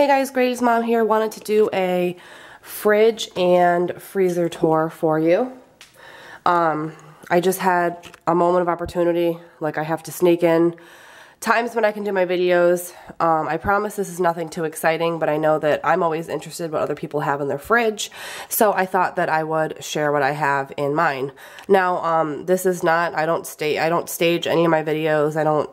Hey guys, Grady's mom here. Wanted to do a fridge and freezer tour for you. Um, I just had a moment of opportunity, like I have to sneak in times when I can do my videos. Um, I promise this is nothing too exciting, but I know that I'm always interested what other people have in their fridge, so I thought that I would share what I have in mine. Now, um, this is not, I don't state, I don't stage any of my videos, I don't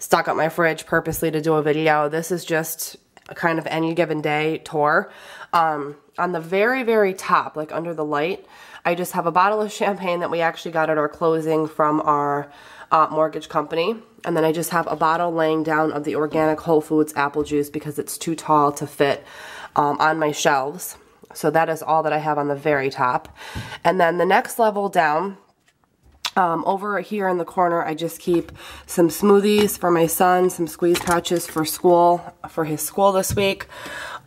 stock up my fridge purposely to do a video. This is just kind of any given day tour. Um, on the very, very top, like under the light, I just have a bottle of champagne that we actually got at our closing from our uh, mortgage company. And then I just have a bottle laying down of the organic Whole Foods apple juice because it's too tall to fit um, on my shelves. So that is all that I have on the very top. And then the next level down, um, over here in the corner, I just keep some smoothies for my son, some squeeze pouches for school, for his school this week.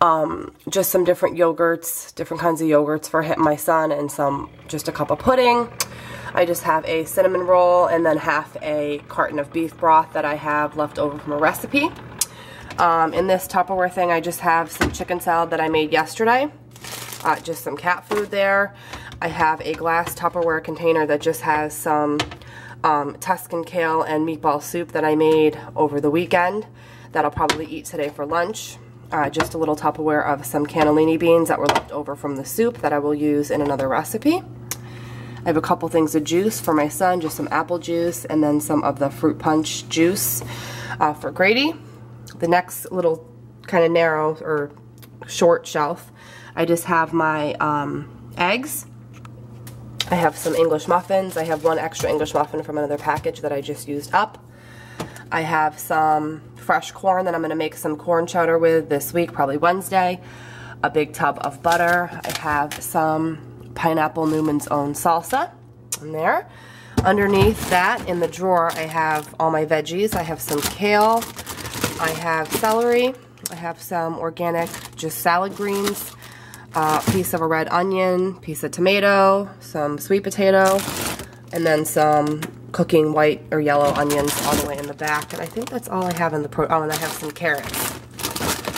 Um, just some different yogurts, different kinds of yogurts for my son, and some, just a cup of pudding. I just have a cinnamon roll and then half a carton of beef broth that I have left over from a recipe. Um, in this Tupperware thing, I just have some chicken salad that I made yesterday. Uh, just some cat food there. I have a glass Tupperware container that just has some um, Tuscan kale and meatball soup that I made over the weekend that I'll probably eat today for lunch. Uh, just a little Tupperware of some cannellini beans that were left over from the soup that I will use in another recipe. I have a couple things of juice for my son, just some apple juice, and then some of the fruit punch juice uh, for Grady. The next little kind of narrow or short shelf, I just have my um, eggs. I have some English muffins. I have one extra English muffin from another package that I just used up. I have some fresh corn that I'm going to make some corn chowder with this week, probably Wednesday. A big tub of butter. I have some pineapple Newman's Own salsa in there. Underneath that, in the drawer, I have all my veggies. I have some kale. I have celery. I have some organic just salad greens. A uh, piece of a red onion, piece of tomato, some sweet potato, and then some cooking white or yellow onions all the way in the back. And I think that's all I have in the pro- oh, and I have some carrots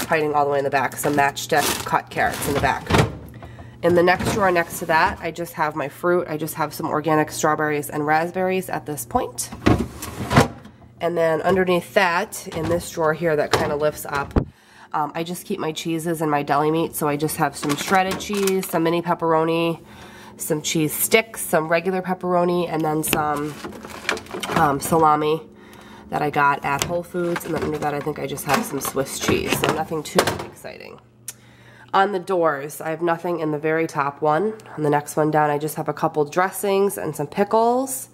hiding all the way in the back, some matchstick cut carrots in the back. In the next drawer next to that, I just have my fruit. I just have some organic strawberries and raspberries at this point. And then underneath that, in this drawer here that kind of lifts up, um, I just keep my cheeses and my deli meat. So I just have some shredded cheese, some mini pepperoni, some cheese sticks, some regular pepperoni, and then some um, salami that I got at Whole Foods. And then under that, I think I just have some Swiss cheese. So nothing too exciting. On the doors, I have nothing in the very top one. On the next one down, I just have a couple dressings and some pickles.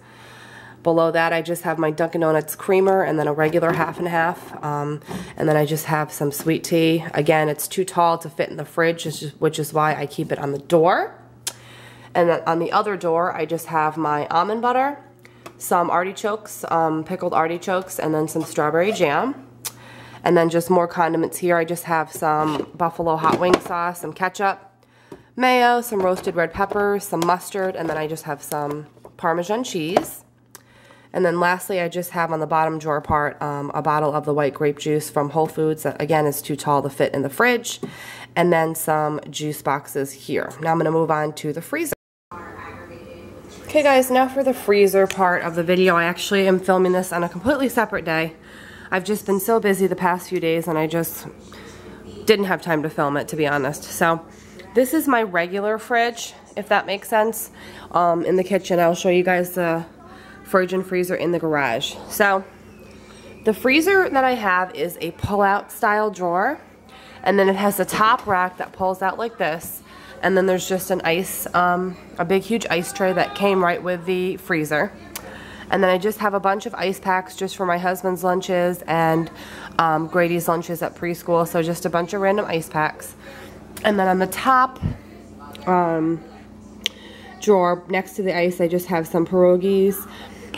Below that, I just have my Dunkin' Donuts creamer and then a regular half and half. Um, and then I just have some sweet tea. Again, it's too tall to fit in the fridge, which is why I keep it on the door. And then on the other door, I just have my almond butter, some artichokes, um, pickled artichokes, and then some strawberry jam. And then just more condiments here. I just have some buffalo hot wing sauce, some ketchup, mayo, some roasted red peppers, some mustard, and then I just have some Parmesan cheese. And then lastly, I just have on the bottom drawer part um, a bottle of the white grape juice from Whole Foods that, again, is too tall to fit in the fridge. And then some juice boxes here. Now I'm going to move on to the freezer. Okay guys, now for the freezer part of the video. I actually am filming this on a completely separate day. I've just been so busy the past few days and I just didn't have time to film it to be honest. So this is my regular fridge, if that makes sense, um, in the kitchen. I'll show you guys the fridge and freezer in the garage. So the freezer that I have is a pull-out style drawer and then it has a top rack that pulls out like this and then there's just an ice, um, a big huge ice tray that came right with the freezer. And then I just have a bunch of ice packs just for my husband's lunches and um, Grady's lunches at preschool. So just a bunch of random ice packs. And then on the top um, drawer next to the ice, I just have some pierogies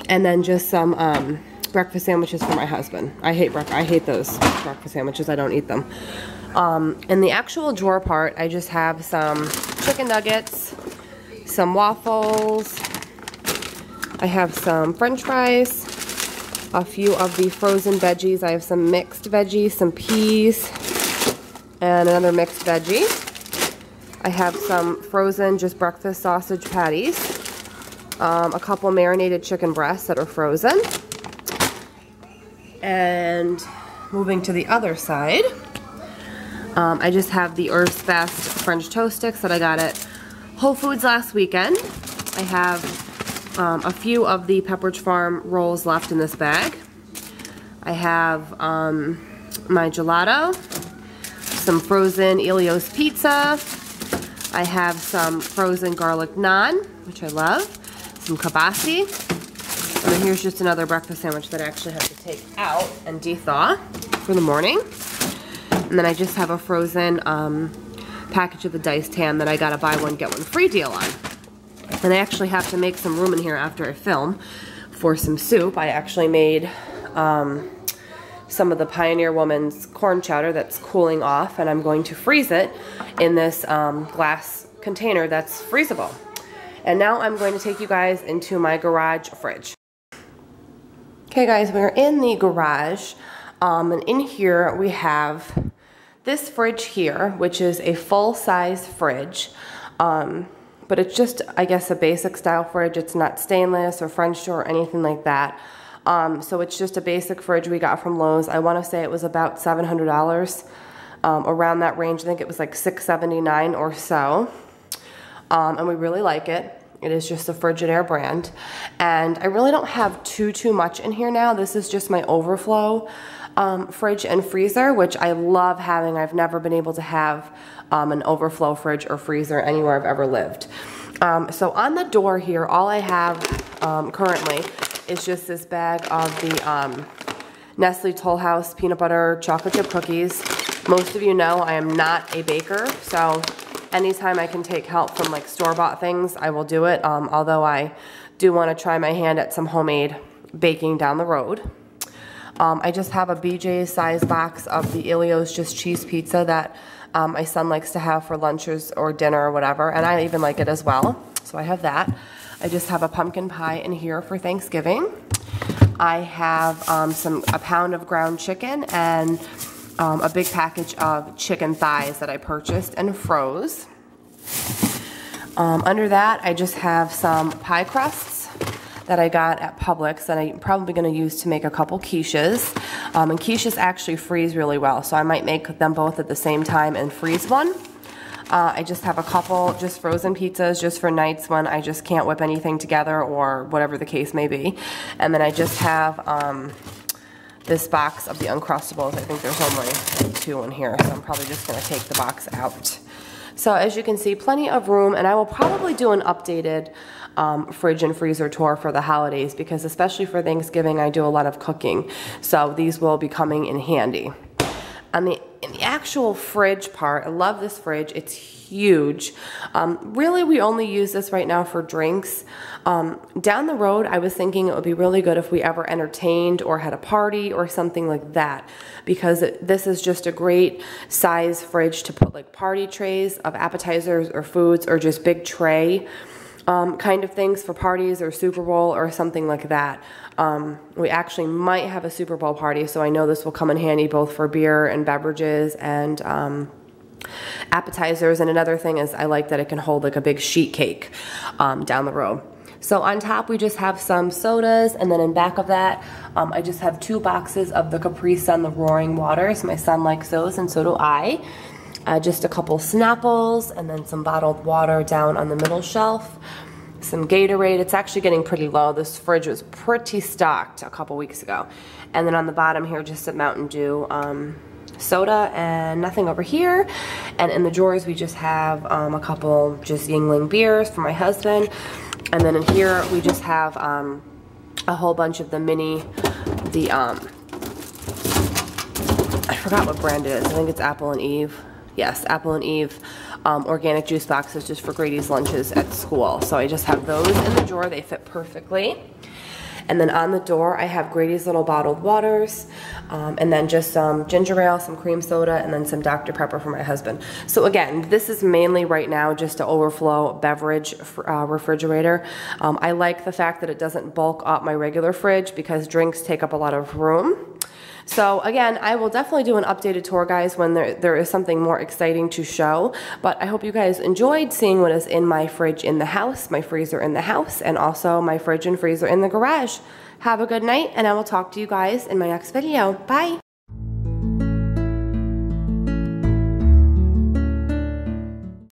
and then just some um, breakfast sandwiches for my husband. I hate breakfast. I hate those breakfast sandwiches. I don't eat them. Um, in the actual drawer part, I just have some chicken nuggets, some waffles, I have some french fries, a few of the frozen veggies. I have some mixed veggies, some peas, and another mixed veggie. I have some frozen just breakfast sausage patties, um, a couple marinated chicken breasts that are frozen, and moving to the other side, um, I just have the Earth's Best French toast sticks that I got at Whole Foods last weekend. I have um, a few of the Pepperidge Farm rolls left in this bag. I have um, my gelato, some frozen Ellio's pizza. I have some frozen garlic naan, which I love, some kibasi, and then here's just another breakfast sandwich that I actually have to take out and de-thaw for the morning. And then I just have a frozen um, package of the diced ham that I got a buy one, get one free deal on. And I actually have to make some room in here after I film for some soup. I actually made um, some of the Pioneer Woman's corn chowder that's cooling off and I'm going to freeze it in this um, glass container that's freezable. And now I'm going to take you guys into my garage fridge. Okay guys, we're in the garage um, and in here we have this fridge here, which is a full-size fridge. Um, but it's just, I guess, a basic style fridge. It's not stainless or French door or anything like that. Um, so it's just a basic fridge we got from Lowe's. I want to say it was about $700, um, around that range. I think it was like 679 or so. Um, and we really like it. It is just a Frigidaire brand. And I really don't have too, too much in here now. This is just my overflow um, fridge and freezer, which I love having. I've never been able to have um, an overflow fridge or freezer anywhere I've ever lived. Um, so on the door here, all I have um, currently is just this bag of the um, Nestle Toll House peanut butter chocolate chip cookies. Most of you know I am not a baker, so anytime I can take help from like store-bought things, I will do it, um, although I do want to try my hand at some homemade baking down the road. Um, I just have a BJ's size box of the Ellio's Just Cheese Pizza that um, my son likes to have for lunches or dinner or whatever, and I even like it as well. So I have that. I just have a pumpkin pie in here for Thanksgiving. I have um, some a pound of ground chicken and um, a big package of chicken thighs that I purchased and froze. Um, under that, I just have some pie crusts that I got at Publix that I'm probably going to use to make a couple quiches. Um, and quiches actually freeze really well, so I might make them both at the same time and freeze one. Uh, I just have a couple just frozen pizzas just for nights when I just can't whip anything together or whatever the case may be. And then I just have um, this box of the Uncrustables. I think there's only two in here, so I'm probably just going to take the box out. So as you can see, plenty of room, and I will probably do an updated um, fridge and freezer tour for the holidays because especially for Thanksgiving, I do a lot of cooking. So these will be coming in handy. On the, in the actual fridge part, I love this fridge. It's huge. Um, really, we only use this right now for drinks. Um, down the road, I was thinking it would be really good if we ever entertained or had a party or something like that because it, this is just a great size fridge to put like party trays of appetizers or foods or just big tray um, kind of things for parties or Super Bowl or something like that. Um, we actually might have a Super Bowl party, so I know this will come in handy both for beer and beverages and um, appetizers. And another thing is I like that it can hold like a big sheet cake um, down the road. So on top we just have some sodas and then in back of that um, I just have two boxes of the Capri Sun, the Roaring Waters. My son likes those and so do I. Uh, just a couple Snapples and then some bottled water down on the middle shelf. Some Gatorade. It's actually getting pretty low. This fridge was pretty stocked a couple weeks ago. And then on the bottom here, just a Mountain Dew um, soda and nothing over here. And in the drawers, we just have um, a couple just Yuengling beers for my husband. And then in here, we just have um, a whole bunch of the mini, the, um, I forgot what brand it is. I think it's Apple and Eve yes, Apple and Eve um, organic juice boxes just for Grady's lunches at school. So I just have those in the drawer. They fit perfectly. And then on the door, I have Grady's little bottled waters, um, and then just some ginger ale, some cream soda, and then some Dr. Pepper for my husband. So again, this is mainly right now just an overflow beverage uh, refrigerator. Um, I like the fact that it doesn't bulk up my regular fridge because drinks take up a lot of room. So again, I will definitely do an updated tour, guys, when there, there is something more exciting to show. But I hope you guys enjoyed seeing what is in my fridge in the house, my freezer in the house, and also my fridge and freezer in the garage. Have a good night, and I will talk to you guys in my next video. Bye!